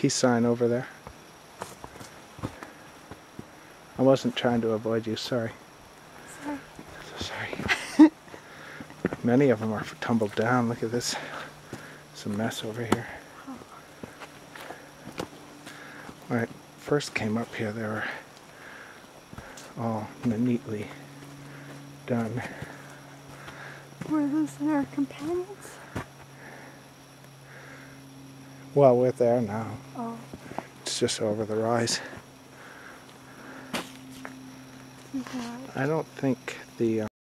peace sign over there. I wasn't trying to avoid you, sorry. Sorry. Sorry. Many of them are tumbled down. Look at this. It's a mess over here. When I first came up here, they were all neatly done. Were those our companions? Well, we're there now. Oh, It's just over the rise. God. I don't think the uh,